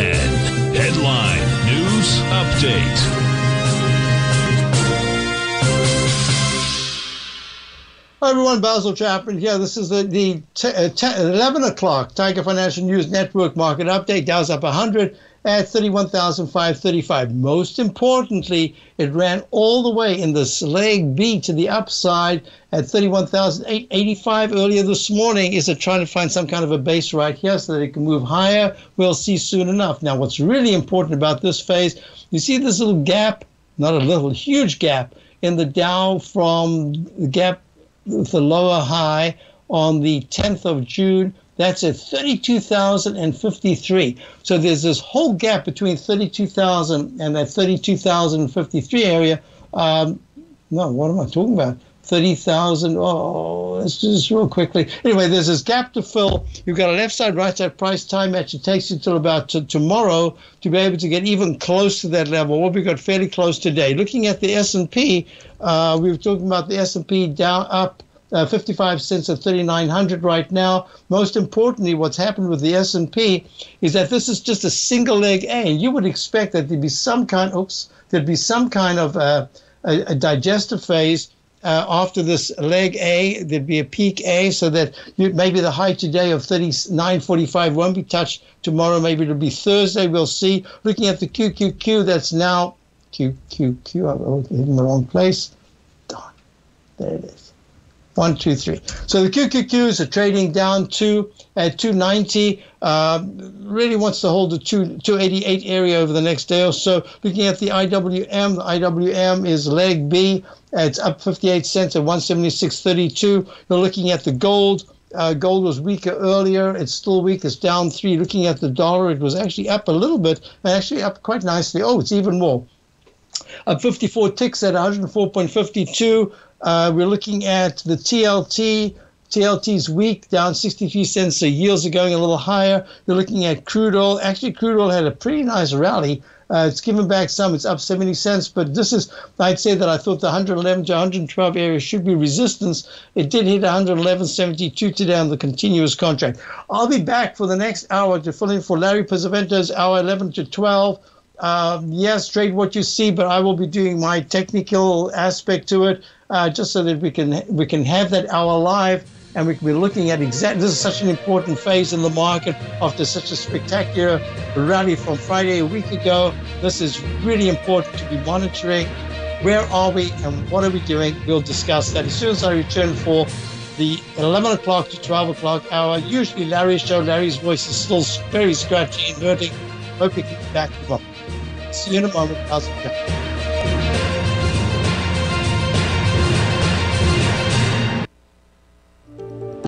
and Headline News Update. Hi everyone, Basil Chapman here. This is the, the t- uh, t- 11 o'clock Tiger Financial News Network market update. Dow's up 100 at 31,535. Most importantly, it ran all the way in this leg B to the upside at 31,885 earlier this morning. Is it trying to find some kind of a base right here so that it can move higher? We'll see soon enough. Now, what's really important about this phase, you see this little gap, not a little, huge gap in the Dow from the gap the lower high on the 10th of June. That's at 32,053. So there's this whole gap between 32,000 and that 32,053 area. Um, no, what am I talking about? 30,000. Oh, let's do this real quickly. Anyway, there's this gap to fill. You've got a left side, right side price time match. It takes you till about t- tomorrow to be able to get even close to that level. Well, we got fairly close today. Looking at the S&P, uh, we were talking about the S&P down up uh, 55 cents at 3900 right now. Most importantly, what's happened with the S&P is that this is just a single leg A. And you would expect that there'd be some kind, oops, there'd be some kind of uh, a, a digestive phase uh, after this leg A, there'd be a peak A, so that you, maybe the high today of 39.45 won't be touched tomorrow. Maybe it'll be Thursday. We'll see. Looking at the QQQ, that's now QQQ. I'm in the wrong place. Darn. There it is. One, two, three. So the QQQs are trading down to at 290. Uh, really wants to hold the 2, 288 area over the next day or so. Looking at the IWM, the IWM is leg B. It's up 58 cents at 176.32. You're looking at the gold. Uh, gold was weaker earlier. It's still weak. It's down three. Looking at the dollar, it was actually up a little bit, actually up quite nicely. Oh, it's even more. Up 54 ticks at 104.52. Uh, we're looking at the TLT. TLT's weak, down 63 cents. So yields are going a little higher. You're looking at crude oil. Actually, crude oil had a pretty nice rally. Uh, it's given back some. It's up 70 cents. But this is, I'd say that I thought the 111 to 112 area should be resistance. It did hit 111.72 today on the continuous contract. I'll be back for the next hour to fill in for Larry Pesavento's hour 11 to 12. Um, yes, trade what you see, but I will be doing my technical aspect to it uh, just so that we can we can have that hour live and we can be looking at exactly this is such an important phase in the market after such a spectacular rally from Friday a week ago. This is really important to be monitoring. Where are we and what are we doing? We'll discuss that as soon as I return for the 11 o'clock to 12 o'clock hour. Usually Larry's show. Larry's voice is still very scratchy and hurting. Hope you get back tomorrow. See you in